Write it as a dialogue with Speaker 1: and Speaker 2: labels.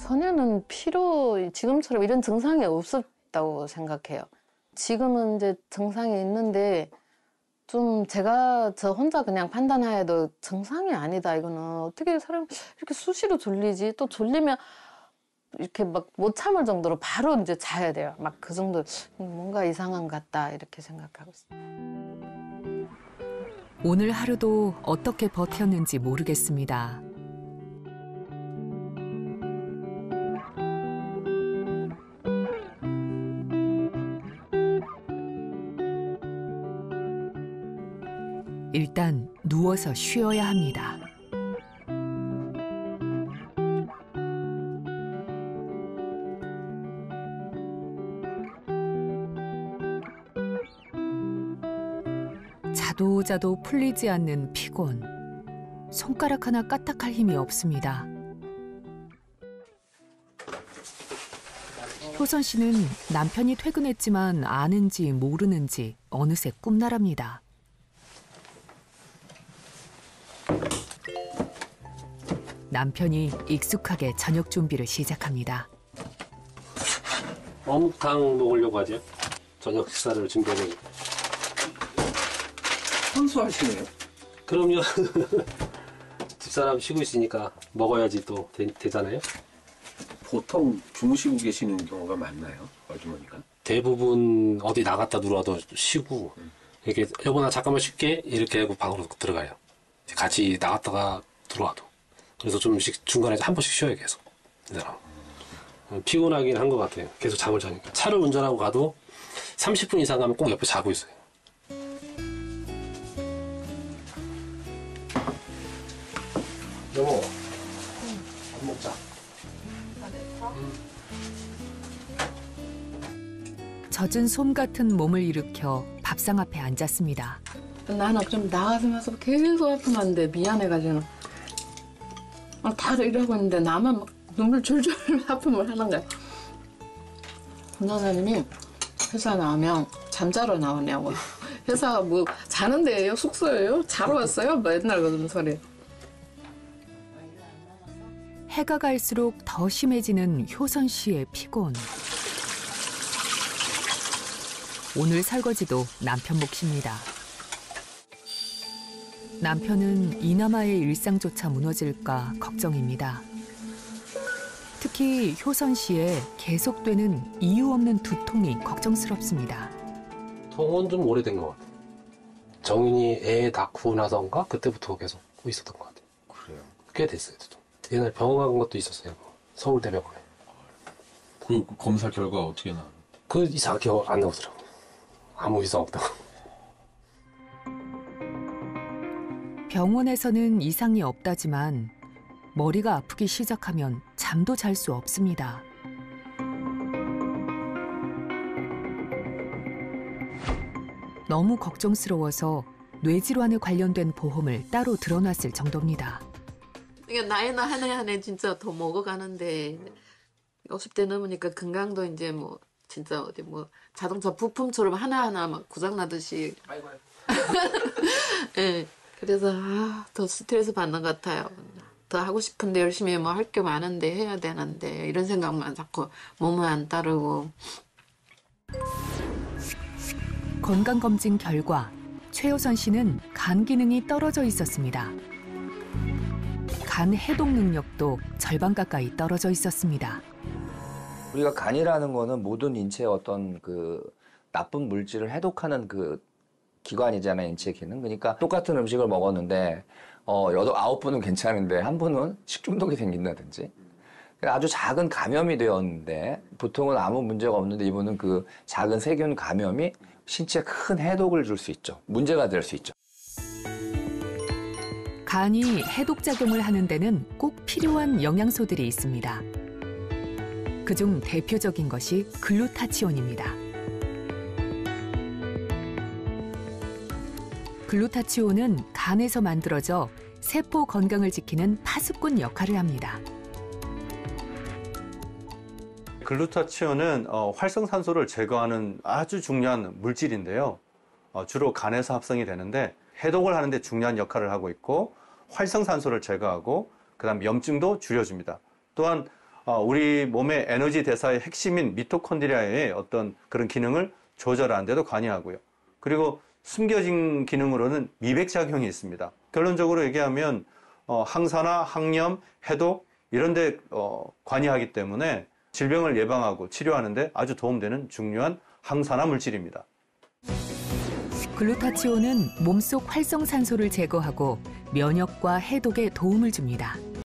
Speaker 1: 전에는 피로 지금처럼 이런 증상이 없었다고 생각해요. 지금은 이제 증상이 있는데 좀 제가 저 혼자 그냥 판단하에도 증상이 아니다. 이거는 어떻게 사람 이렇게 수시로 졸리지? 또 졸리면 이렇게 막 못 참을 정도로 바로 이제 자야 돼요. 막 그 정도 뭔가 이상한 것 같다 이렇게 생각하고 있어요.
Speaker 2: 오늘 하루도 어떻게 버텼는지 모르겠습니다. 일단 누워서 쉬어야 합니다. 자도 자도 풀리지 않는 피곤. 손가락 하나 까딱할 힘이 없습니다. 효선 씨는 남편이 퇴근했지만 아는지 모르는지 어느새 꿈나랍니다. 남편이 익숙하게 저녁 준비를 시작합니다.
Speaker 3: 어묵탕 먹으려고 하죠. 저녁 식사를 준비하는.
Speaker 4: 선수하시네요.
Speaker 3: 그럼요. 집사람 쉬고 있으니까 먹어야지 또 되, 되잖아요.
Speaker 4: 보통 주무시고 계시는 경우가 많나요? 아주머니가?
Speaker 3: 대부분 어디 나갔다 들어와도 쉬고 이렇게 여보나 잠깐만 쉴게 이렇게 하고 방으로 들어가요. 같이 나갔다가 들어와도 그래서 좀씩 중간에 한 번씩 쉬어요 계속 이 사람. 피곤하긴 한 것 같아요. 계속 잠을 자니까 차를 운전하고 가도 30분 이상 가면 꼭 옆에 자고 있어요. 여보, 밥 먹자.
Speaker 2: 젖은 솜 같은 몸을 일으켜 밥상 앞에 앉았습니다.
Speaker 1: 나는 좀 나가면서 계속 아프면 안 돼. 미안해가지고. 아, 다들 이러고 있는데 나만 막 눈물 줄줄 아픔을 하는 거야. 군사사님이 회사 나오면 잠자러 나오냐고. 회사가 뭐 자는 데예요? 숙소예요? 자러 왔어요? 맨날 그런 소리.
Speaker 2: 해가 갈수록 더 심해지는 효선 씨의 피곤. 오늘 설거지도 남편 몫입니다. 남편은 이나마의 일상조차 무너질까 걱정입니다. 특히 효선 씨의 계속되는 이유 없는 두통이 걱정스럽습니다.
Speaker 3: 통은 좀 오래된 것 같아요. 정인이 애 낳고 나서인가 그때부터 계속 있었던 것 같아요.
Speaker 4: 그래요.
Speaker 3: 꽤 됐어요. 좀. 옛날 병원 간 것도 있었어요. 서울대병원에.
Speaker 4: 그 검사 결과 어떻게 나왔나요?
Speaker 3: 그 이상하게 안 나오더라고요. 아무 이상 없다고.
Speaker 2: 병원에서는 이상이 없다지만 머리가 아프기 시작하면 잠도 잘 수 없습니다. 너무 걱정스러워서 뇌질환에 관련된 보험을 따로 들어놨을 정도입니다.
Speaker 1: 이게 나이는 한해 한 해 진짜 더 먹어가는데 50대 넘으니까 건강도 이제 뭐 진짜 어디 뭐 자동차 부품처럼 하나하나 막 고장나듯이
Speaker 3: 아이고, 아이고.
Speaker 1: 예. 그래서 아, 더 스트레스 받는 것 같아요. 더 하고 싶은데 열심히 뭐 할 게 많은데 해야 되는데 이런 생각만 자꾸 몸을 안 따르고
Speaker 2: 건강검진 결과 최효선 씨는 간 기능이 떨어져 있었습니다. 간 해독 능력도 절반 가까이 떨어져 있었습니다.
Speaker 5: 우리가 간이라는 거는 모든 인체의 어떤 그 나쁜 물질을 해독하는 그 기관이잖아요, 인체 기능. 그러니까 똑같은 음식을 먹었는데 어 여덟 아홉 분은 괜찮은데 한 분은 식중독이 생긴다든지 아주 작은 감염이 되었는데 보통은 아무 문제가 없는데 이분은 그 작은 세균 감염이 신체에 큰 해독을 줄 수 있죠. 문제가 될 수 있죠.
Speaker 2: 간이 해독 작용을 하는 데는 꼭 필요한 영양소들이 있습니다. 그중 대표적인 것이 글루타치온입니다. 글루타치온은 간에서 만들어져 세포 건강을 지키는 파수꾼 역할을 합니다.
Speaker 6: 글루타치온은 어, 활성산소를 제거하는 아주 중요한 물질인데요. 어, 주로 간에서 합성이 되는데 해독을 하는데 중요한 역할을 하고 있고 활성산소를 제거하고 그다음 염증도 줄여줍니다. 또한 어, 우리 몸의 에너지 대사의 핵심인 미토콘드리아의 어떤 그런 기능을 조절하는 데도 관여하고요. 그리고 숨겨진 기능으로는 미백작용이 있습니다. 결론적으로 얘기하면 어, 항산화, 항염, 해독 이런 데 어, 관여하기 때문에 질병을 예방하고 치료하는데 아주 도움되는 중요한 항산화 물질입니다.
Speaker 2: 글루타치온은 몸속 활성산소를 제거하고 면역과 해독에 도움을 줍니다.